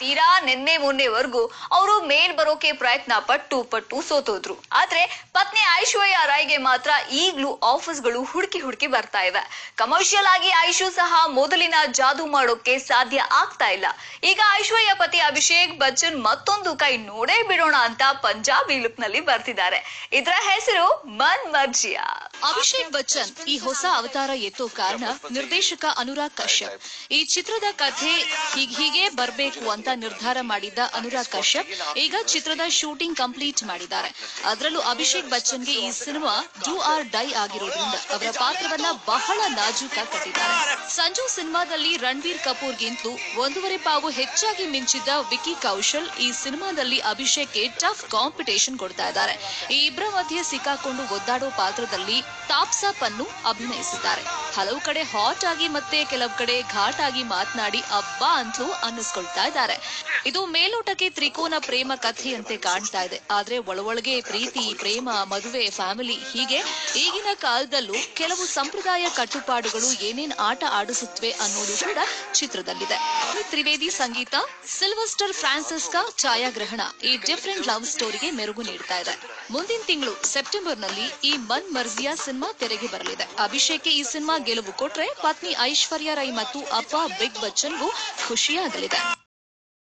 ತೀರಾ ನಿನ್ನೆ ಮೊನ್ನೆವರೆಗೂ ಅವರು ಮೇಲ್ ಬರೋಕೆ ಪ್ರಯತ್ನ ಪಟ್ಟು ಪಟ್ಟು ಸೋತೋದ್ರು. ಆದ್ರೆ ಪತ್ನಿ ಐಶ್ವರ್ಯ ರಾಯ್ಗೆ ಮಾತ್ರ ಈಗ್ಲೂ ಆಫರ್ಸ್ಗಳು ಹುಡುಕಿ ಹುಡುಕಿ ಬರ್ತಾ ಇವೆ. ಕಮರ್ಷಿಯಲ್ ಆಗಿ ಐಶು ಸಹ ಮೊದಲಿನ ಜಾದು ಮಾಡೋಕೆ ಸಾಧ್ಯ ಆಗ್ತಾ ಇಲ್ಲ. ಈಗ ಐಶ್ವರ್ಯ ಪತಿ ಅಭಿಷೇಕ್ ಬಚ್ಚನ್ ಮತ್ತೊಂದು ಕೈ ನೋಡೇ ಬಿಡೋಣ ಅಂತ ಪಂಜಾಬಿ ಲುಕ್ನಲ್ಲಿ ಬರ್ತಿದ್ದಾರೆ. ಇದರ ಹೆಸರು ಮನ್ ಮರ್ಜಿಯ ಅಭಿಷೇಕ್ ಬಚ್ಚನ್ ಈ ಹೊಸ ಅವತಾರ ಎತ್ತೋ ಕಾರಣ ನಿರ್ದೇಶಕ ಅನುರಾಗ್ ಕಶ್ಯಪ್. ಈ ಚಿತ್ರದ ಕಥೆ ಹೀಗ್ ಹೀಗೆ ಬರ್ಬೇಕು ಅಂತ ನಿರ್ಧಾರ ಮಾಡಿದ್ದ ಅನುರಾಗ್ ಕಶ್ಯಪ್ ಈಗ ಚಿತ್ರದ ಶೂಟಿಂಗ್ ಕಂಪ್ಲೀಟ್ ಮಾಡಿದ್ದಾರೆ. ಅದರಲ್ಲೂ ಅಭಿಷೇಕ್ ಬಚ್ಚನ್ಗೆ ಈ ಸಿನಿಮಾ ಡೂ ಆರ್ ಡೈ ಆಗಿರೋದ್ರಿಂದ ಅವರ ಪಾತ್ರವನ್ನ ಬಹಳ ನಾಜೂಕಾಗಿ ಕಟ್ಟಿದ್ದಾರೆ. ಸಂಜು ಸಿನಿಮಾದಲ್ಲಿ ರಣಬೀರ್ ಕಪೂರ್ಗಿಂತಲೂ ಒಂದೂವರೆ ಪಾವು ಹೆಚ್ಚಾಗಿ ಮಿಂಚಿದ್ದ ವಿಕಿ ಕೌಶಲ್ ಈ ಸಿನಿಮಾದಲ್ಲಿ ಅಭಿಷೇಕ್ಗೆ ಟಫ್ ಕಾಂಪಿಟೇಷನ್ ಕೊಡ್ತಾ ಇದ್ದಾರೆ. ಈ ಇಬ್ಬರ ಮಧ್ಯೆ ಸಿಕ್ಕಾಕೊಂಡು ಒದ್ದಾಡೋ ಪಾತ್ರದಲ್ಲಿ ತಾಪ್ಸಾಪ್ ಅನ್ನು ಅಭಿನಯಿಸಿದ್ದಾರೆ. ಹಲವು ಕಡೆ ಹಾಟ್ ಆಗಿ ಮತ್ತೆ ಕೆಲವು ಕಡೆ ಘಾಟ್ ಆಗಿ ಮಾತನಾಡಿ ಅಬ್ಬಾ ಅಂತಲೂ ಅನ್ನಿಸ್ಕೊಳ್ತಾ ಇದ್ದಾರೆ. ಇದು ಮೇಲೋಟಕ್ಕೆ ತ್ರಿಕೋನ ಪ್ರೇಮ ಕಥೆಯಂತೆ ಕಾಣ್ತಾ ಇದೆ. ಆದ್ರೆ ಒಳೊಳಗೆ ಪ್ರೀತಿ, ಪ್ರೇಮ, ಮದುವೆ ಫ್ಯಾಮಿಲಿ ಹೀಗೆ ಈಗಿನ ಕಾಲದಲ್ಲೂ ಕೆಲವು ಸಂಪ್ರದಾಯ ಕಟ್ಟುಪಾಡುಗಳು ಏನೇನ್ ಆಟ ಆಡಿಸುತ್ತವೆ ಅನ್ನೋದು ಕೂಡ ಚಿತ್ರದಲ್ಲಿದೆ. ತ್ರಿವೇದಿ ಸಂಗೀತ, ಸಿಲ್ವಸ್ಟರ್ ಫ್ರಾನ್ಸಿಸ್ಕಾ ಛಾಯಾಗ್ರಹಣ ಈ ಡಿಫರೆಂಟ್ ಲವ್ ಸ್ಟೋರಿಗೆ ಮೆರುಗು ನೀಡ್ತಾ ಇದೆ. ಮುಂದಿನ ತಿಂಗಳು ಸೆಪ್ಟೆಂಬರ್ನಲ್ಲಿ ಈ ಮನ್ ಮರ್ಜಿಯಾ ಸಿನಿಮಾ ತೆರೆಗೆ ಬರಲಿದೆ. ಅಭಿಷೇಕ್ ಈ ಸಿನಿಮಾ ಗೆಲುವು ಕೊಟ್ರೆ ಪತ್ನಿ ಐಶ್ವರ್ಯ ರೈ ಮತ್ತು ಅಪ್ಪ ಬಿಗ್ ಬಚ್ಚನ್ಗೂ ಖುಷಿಯಾಗಲಿದೆ.